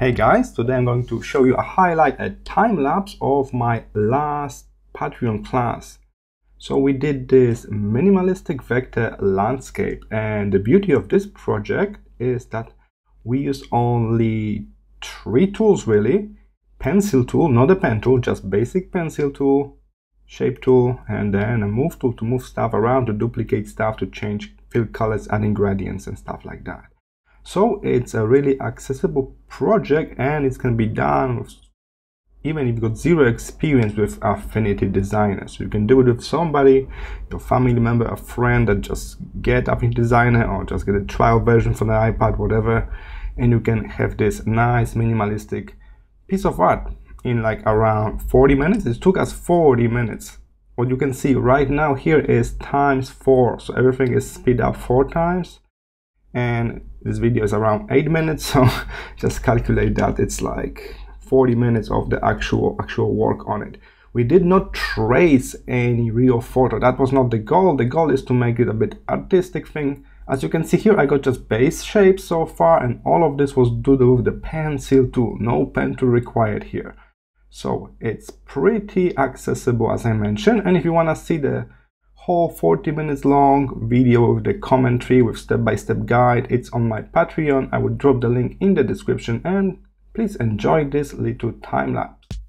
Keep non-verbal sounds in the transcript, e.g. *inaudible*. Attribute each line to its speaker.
Speaker 1: Hey guys, today I'm going to show you a highlight, a time lapse of my last Patreon class. So we did this minimalistic vector landscape and the beauty of this project is that we use only three tools really. Pencil tool, not a pen tool, just basic pencil tool, shape tool, and then a move tool to move stuff around, to duplicate stuff, to change fill colors, adding gradients and stuff like that. So it's a really accessible project and it can be done even if you've got zero experience with Affinity Designer. So you can do it with somebody, your family member, a friend that just get Affinity Designer or just get a trial version for the iPad, whatever. And you can have this nice minimalistic piece of art in like around 40 minutes. It took us 40 minutes. What you can see right now here is times four. So everything is speed up four times and this video is around eight minutes *laughs* so just calculate that. It's like 40 minutes of the actual actual work on it. We did not trace any real photo. That was not the goal. The goal is to make it a bit artistic thing. As you can see here i got just base shapes so far and all of this was done with the pencil tool. No pen tool required here. So it's pretty accessible as i mentioned. And if you want to see the whole 40 minutes long video with the commentary with step-by-step -step guide. It's on my patreon. I will drop the link in the description and please enjoy this little time lapse